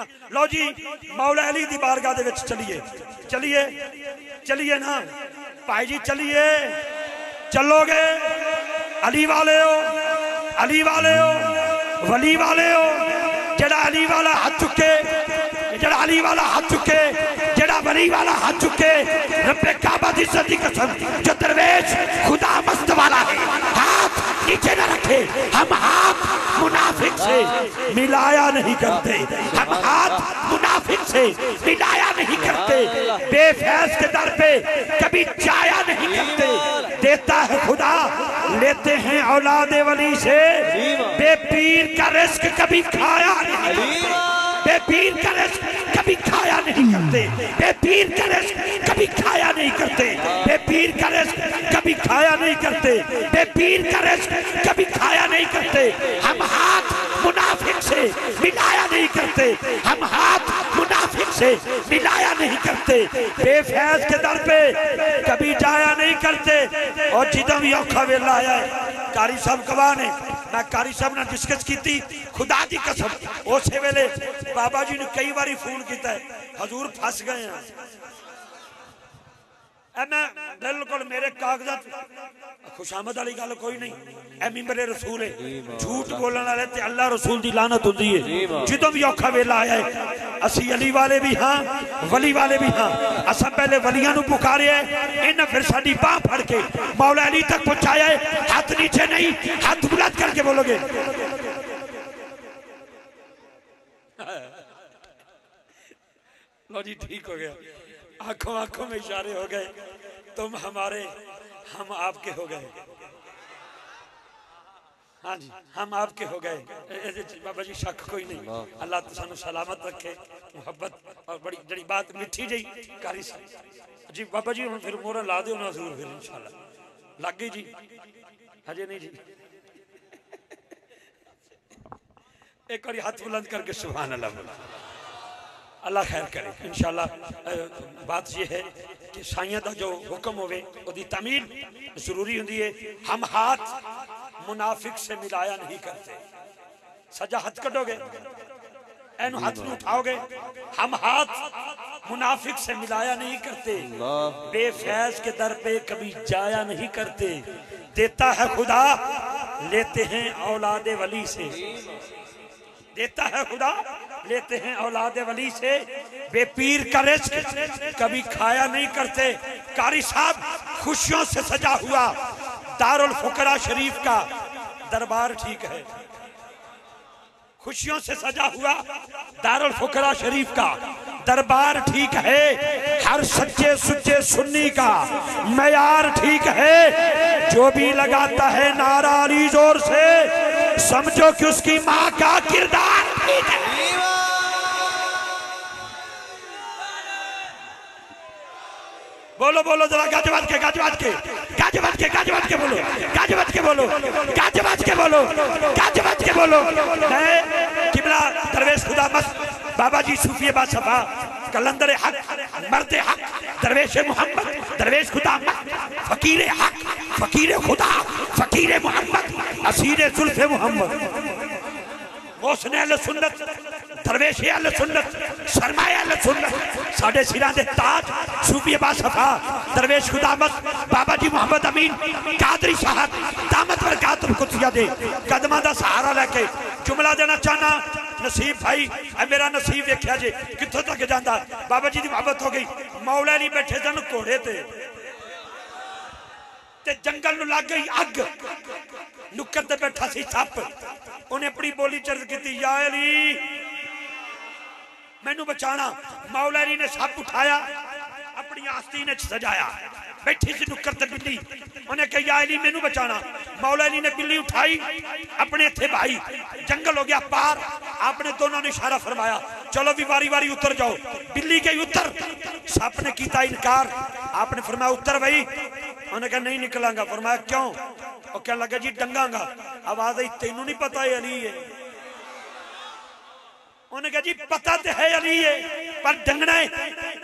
جنا لو جی مولا علی دی بارگاہ دے وچ چلیے چلیے چلیے نا بھائی جی چلیے چلو گے علی والے ہو علی والے ہو ولی والے ہو جڑا علی والا ہاتھ چکے جڑا علی والا ہاتھ چکے جڑا ولی والا ہاتھ چکے رب کعبہ دی عزت دی قسم جو درویش خدا مست والا ہے ہاتھ نیچے نہ رکھے ہم ہاتھ منافق سے ملایا نہیں کرتے، ہم ہاتھ منافق سے ملایا نہیں کرتے، بے فیض کے در پہ کبھی جایا نہیں کرتے۔ دیتا ہے خدا، لیتے ہیں اولاد ولی سے۔ بے پیر کا رزق کبھی کھایا نہیں بے پیر کا رزق کبھی کھایا نہیں کرتے۔ بے پیر کا رزق کبھی کھایا نہیں کرتے۔ بے پیر کا رزق کبھی کھایا نہیں کرتے۔ بے پیر کا رزق کبھی کھایا نہیں کرتے۔ ہم ہاتھ منافق سے ملایا نہیں کرتے۔ ہم ہاتھ منافق سے ملایا نہیں کرتے۔ بے فیض کے در پہ کبھی جایا نہیں کرتے۔ اور جدم یوکھا ویلا آیا ہے کاری صاحب کبانے میں کاری صاحب نے ڈسکس کی تھی خدا دی قسم اسے ویلے بابا جی نے کئی باری فون کیتا ہے۔ حضور پھنس گئے ہیں۔ اے میں بالکل میرے کاغذات خوش آمد علی گل کوئی نہیں۔ اے ممبر رسول ہے، جھوٹ بولن والے تے اللہ رسول دی لعنت ہوندی ہے۔ جدوں بھی اوکھا ویلا آیا ہے، اسی علی والے بھی ہاں ولی والے بھی ہاں۔ اساں پہلے ولیاں نو پکارے ہیں انہاں پھر ساڈی باہ پھڑ کے مولا علی تک پہنچایا ہے۔ ہاتھ نیچے نہیں، ہاتھ بلند کر کے بولو گے۔ لو جی ٹھیک ہو گیا۔ آنکھوں آنکھوں میں اشارے ہو گئے۔ تم ہمارے، ہم آپ کے ہو گئے۔ ہاں جی ہم آپ کے ہو گئے۔ جی، بابا جی شک کوئی نہیں۔ اللہ تو سلامت رکھے، محبت اور بڑی، جڑی بات مٹھی جئی۔ کاری سی جی بابا جی ہم پھر مورا لا دے انہوں حضور پھر، انشاءاللہ۔ لگ گئی جی۔ ہجے نہیں جی۔ ایک اور ہاتھ بلند کر کے سبحان اللہ بولا اللہ خیر کرے۔ انشاءاللہ بات یہ ہے کہ سائیاں دا جو حکم ہوئے وہ دی تعمیل ضروری ہوندی ہے۔ ہم ہاتھ منافق سے ملایا نہیں کرتے۔ سجا ہاتھ کٹو گے۔ اینو ہاتھ نو اٹھاؤ گے۔ ہم ہاتھ منافق سے ملایا نہیں کرتے۔ بے فیض کے در پہ کبھی جایا نہیں کرتے۔ دیتا ہے خدا لیتے ہیں اولاد ولی سے۔ دیتا ہے خدا لیتے ہیں اولاد ولی سے۔ بے پیر کا رزق کبھی کھایا نہیں کرتے۔ کاری صاحب، خوشیوں سے سجا ہوا دار الفقرہ شریف کا دربار ٹھیک ہے۔ خوشیوں سے سجا ہوا دار الفقرہ شریف کا دربار ٹھیک ہے۔ ہر سچے سچے سنی کا معیار ٹھیک ہے۔ جو بھی لگاتا ہے نعرہ علی زور سے۔ سمجھو کہ اس کی ماں کا کردار ٹھیک ہے۔ بولو بولو ذرا گاج بات کے گاج بات کے گاج بات کے گاج بات کے بولو گاج بات کے بولو گاج بات کے بولو گاج بات کے بولو۔ ہے قبلہ درویش خدا مست، بابا جی صوفی با صفا کلندر حق، مرد حق، درویش محمد، درویش خدا فقیر حق، فقیر خدا، فقیر محمد، اسیر ظلف محمد۔ غوثن اہل سنت، درویش اہل سنت، سرمایہ اہل سنت ساڑھے سیران دے تاج، صوفی با صفا درویش خدا مت بابا جی محمد امین، قادری صاحب دامت پر برکات القدسیہ دے قدمہ دا سہارا لے کے جملہ دینا چاہنا، نصیب بھائی، اے میرا نصیب دیکھیا جے، کتھوں تک جاندہ بابا جی دی محبت ہو گئی، مولا نہیں بیٹھے جن کوڑے تے۔ تے جنگل نو لگ گئی اگ۔ نکر تے بیٹھا سی سپ انہیں اپنی بولی چرد کی تھی یا علی میں نو بچانا۔ مولا علی نے سپ اٹھایا، اپنی آستی نے سجایا۔ بیٹھی سی نکر تے بلی۔ انہیں کہا، یا علی میں نو بچانا۔ مولا علی نے بلی اٹھائی، اپنے تھے بھائی جنگل ہو گیا پار۔ آپ نے دونوں نے اشارہ فرمایا، چلو بھی باری باری اتر جاؤ۔ بلی کے اتر۔ سپ نے کیتا انکار۔ آپ نے فرمایا، اتر بھائی۔ انہوں نے کہا، نہیں نکلاں گا. فرمایا، کیوں؟ اور کہنے لگا جی ڈنگاں گا. آواز آئی، تینوں نہیں پتا ہے علی ہے؟ انہوں نے کہا جی پتا تے ہے علی ہے، پر ڈنگنا ہے.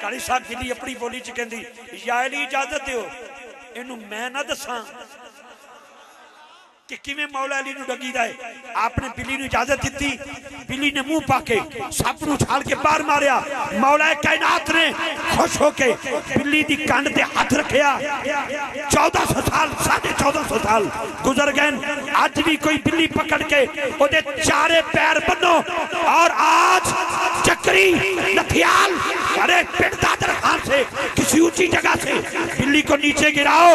کاری صاحب بلی اپنی بولی چکن دی یا علی اجازت دیو انہوں میں نہ دساں کہ کیویں مولا علی نو ڈگی دا ہے؟ آپ نے بلی نو اجازت دیتی بلی نے منہ پا کے سپ نو چھال کے باہر ماریا۔ مولا کائنات نے خوش ہو کے بلی دی کانڈ تے ہاتھ رکھیا۔ چودہ سو سال ساڑھے چودہ سو سال گزر گئے آج بھی کوئی بلی پکڑ کے او دے چارے پیر بنو۔ اور آج چکری نتھیال ارے پڑ دادر خان سے، کسی اونچی جگہ سے۔ بلی کو نیچے گراؤ،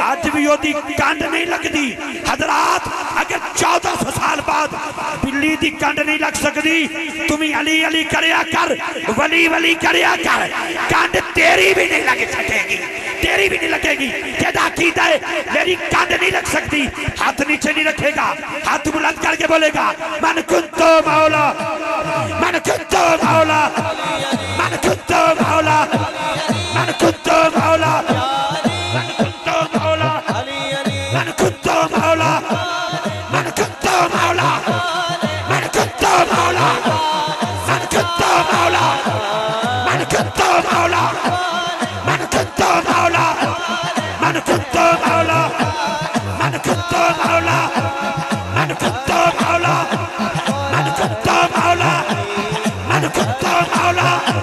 آج بھی وہ دی کانڈ نہیں لگ دی حضرات، اگر چودہ سو سال بعد بلی دی کانڈ نہیں لگ سکتی تمہیں علی علی کریا کر، ولی ولی کریا کر۔ کانڈ تیری بھی نہیں لگ سکے گی۔ تیری بھی نہیں لگے گی۔ جدا کیتا ہے، میری کانڈ نہیں لگ سکتی۔ ہاتھ نیچے نہیں رکھے گا، ہاتھ بلند کر کے بولے گا، من کنتو مولا، من کنتو مولا۔ من كنتم حوله من كنتم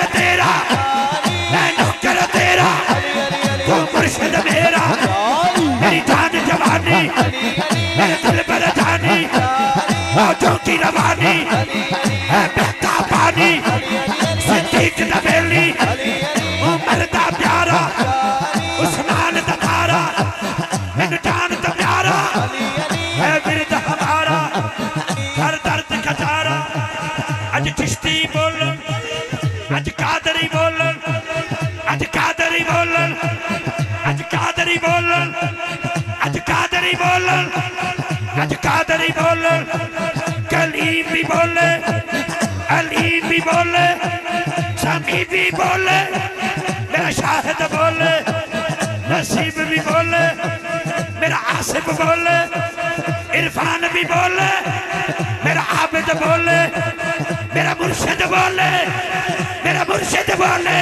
نوکر تیرا ہے نوکر تیرا تو مرشد میرا۔ میری جان جوانی، میرے دل پر جانی، موجوں کی روانی ہے بہتا پانی، صدیق نبیلی عمر دا پیارا، عثمان دا تارا من جان دا پیارا ہے ورد ہمارا، ہر درد کا چارا اج چشتی بولے سمی بھی بولے میرا شاہد بولے نصیب بھی بولے میرا عاصف بولے عرفان بھی بولے میرا عابد بولے میرا مرشد بولے میرا مرشد بولے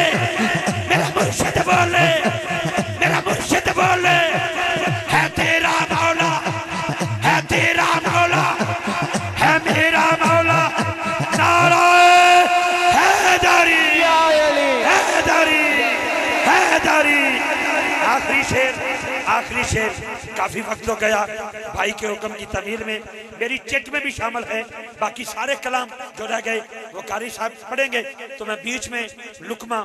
آخری شیر آخری شیر۔ کافی وقت ہو گیا۔ بھائی کے حکم کی تعمیل میں میری چٹ میں بھی شامل ہے۔ باقی سارے کلام جو رہ گئے، وہ قاری صاحب پڑھیں گے۔ تو میں بیچ میں لکمہ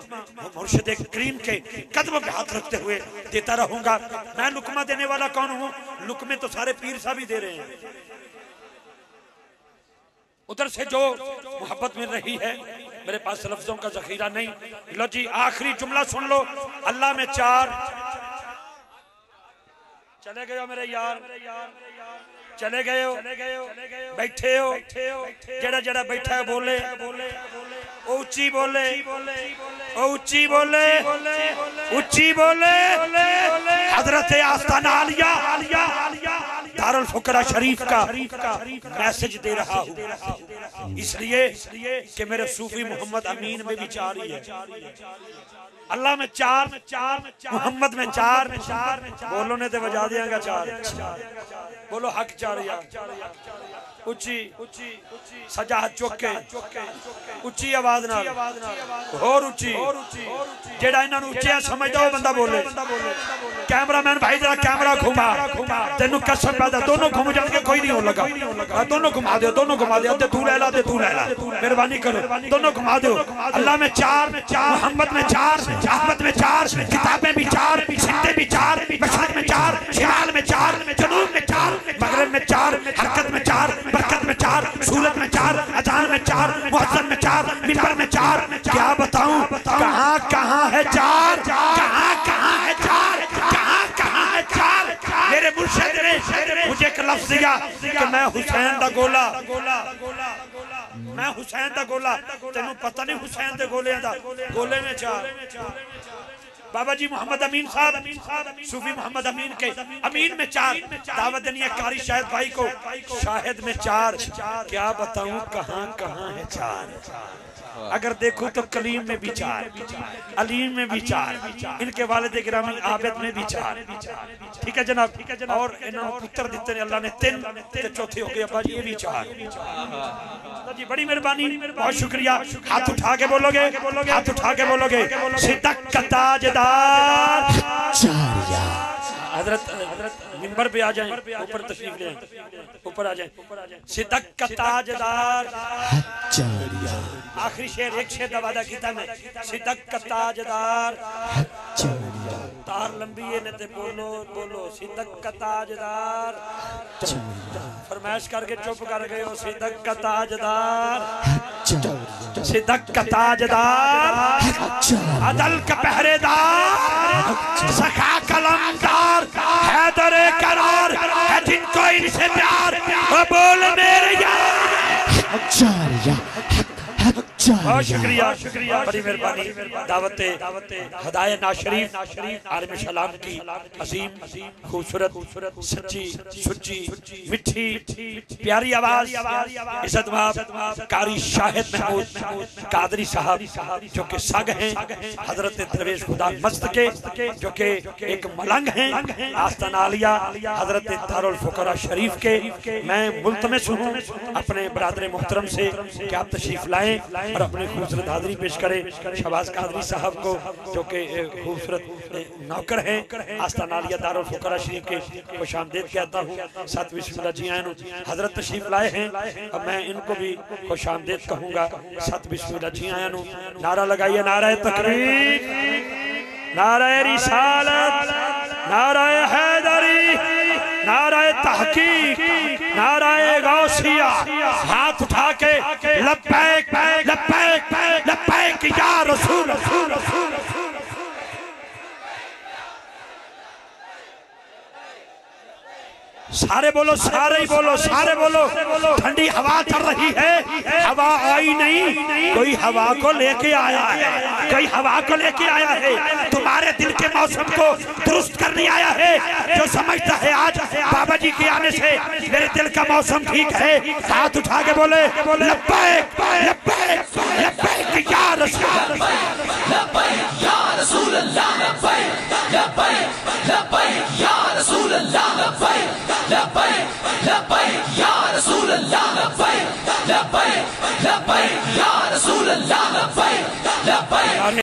مرشد کریم کے قدم پہ ہاتھ رکھتے ہوئے دیتا رہوں گا۔ میں لکمہ دینے والا کون ہوں؟ لکمے تو سارے پیر صاحب ہی دے رہے ہیں۔ ادھر سے جو محبت مل رہی ہے، میرے پاس لفظوں کا ذخیرہ نہیں۔ لو جی آخری جملہ سن لو۔ اللہ میں چار چلے گئے ہو میرے یار؟ چلے گئے ہو؟ بیٹھے ہو؟ جڑا جڑا بیٹھا ہے بولے۔ اونچی بولے۔ اونچی بولے۔ اونچی بولے۔ حضرت آستانہ عالیہ دار الفقرہ شریف کا میسج دے رہا ہوں۔ اس لیے کہ میرے صوفی محمد امین میں بھی چار ہی ہے۔ اللہ میں چار محمد میں چار بولو نے تے بجا دیا گا چار۔ بولو حق چار یا اچھی سجا چوکے اچھی آواز نال اور اچھی جیڑا انہاں نو اچھے سمجھدا ہو بندہ بولے بھائی ذرا کیمرہ گھما تینو قسم پیدا دونوں جان کے کوئی نہیں ہو لگا دونوں گھما دونوں گھما دے تے تو لے لا تے تو لے لا مہربانی کرو دونوں گھما اللہ میں چار محمد میں چار احمد میں چار کتابیں بھی چار سندے بھی چار مشرق میں چار شمال میں چار جنوب میں چار مغرب میں چار حرکت میں چار برکت میں چار سورت میں چار، اذان میں چار محسن میں چار ممبر میں چار۔ کیا بتاؤں؟ کہاں کہاں ہے چار؟ کہاں کہاں ہے چار؟ کہاں کہاں ہے چار؟ میرے مرشد نے مجھے ایک لفظ دیا کہ میں حسین دا گولا۔ میں حسین دا گولا۔ تینوں پتہ نہیں حسین دے گولے دا۔ گولے میں چار۔ بابا جی محمد امین صاحب، صوفی محمد امین کے امین میں چار دعوت دنیا کاری شاہد بھائی کو، شاہد میں چار، کیا بتاؤں کہاں کہاں ہے چار؟ اگر دیکھو تو کلیم میں بھی چار، علیم میں بھی چار، ان کے والد گرامی عابد میں بھی چار۔ ٹھیک ہے جناب؟ اور انہوں نے پتر دیتے ہیں، اللہ نے تین تے چوتھے ہو گئے ابا جی یہ بھی چار۔ جی بڑی مہربانی، بہت شکریہ۔ ہاتھ اٹھا کے بولو گے ہاتھ اٹھا کے بولو گے صدق کا تاجدار۔ حضرت حضرت ممبر پہ آ جائیں اوپر تشریف لے آئیں اوپر آ جائیں۔ صدق کا تاجدار آخری شعر ایک شعر دا وعدہ کیتا میں۔ صدق کا تاجدار تار لمبی ہے نتے بولو بولو۔ صدق کا تاجدار فرمائش کر کے چپ کر گئے ہو صدق کا تاجدار صدق کا تاجدار عدل کا پہرے دار۔ سخا کلمدار قدر قرار ہے جن کو ان سے پیار وہ بول میرے یار۔ اچھا بہت شکریہ شکریہ۔ بڑی مہربانی دعوت ہدایت ناشریف عالم شلام کی عظیم خوبصورت سچی سچی مٹھی پیاری آواز عزت ماب کاری شاہد محمود قادری صاحب جو کہ سگ ہیں حضرت درویش خدا مست کے جو کہ ایک ملنگ ہیں آستان عالیہ حضرت دارالفقرہ شریف کے۔ میں ملتمس ہوں اپنے برادر محترم سے کہ آپ تشریف لائیں اور اپنے خوبصورت حاضری پیش کریں شہباز قادری صاحب کو، جو کہ خوبصورت نوکر ہیں آستان عالیہ دارالفقرہ شریف کے خوش آمدید کہتا ہوں۔ ساتھ بسم اللہ جی آئین حضرت تشریف لائے ہیں۔ اب میں ان کو بھی خوش آمدید کہوں گا۔ ساتھ بسم اللہ جی آئین نعرہ لگائیے، نعرہ تقریب نعرہ رسالت۔ نعرہ حیدری۔ نعرہ تحقیق۔ نعرہ غوثیہ۔ ہاتھ اٹھا کے لبیک لبیک لبیک یا رسول سارے بولو، سارے ہی بولو، سارے بولو۔ ٹھنڈی ہوا چل رہی ہے۔ ہوا آئی نہیں۔ کوئی ہوا کو لے کے آیا ہے۔ کوئی ہوا کو لے کے آیا ہے۔ تمہارے دل کے موسم کو درست کرنے آیا ہے۔ جو سمجھتا ہے آج بابا جی کے آنے سے میرے دل کا موسم ٹھیک ہے۔ ہاتھ اٹھا کے بولے، لبیک لبیک لبیک یا رسول اللہ۔ لبیک یا رسول اللہ، لبیک لبیک لبیک یا رسول اللہ لبیک لبیک۔ لبیک یا رسول اللہ لبیک لبیک لبیک یا رسول اللہ لبیک لبیک۔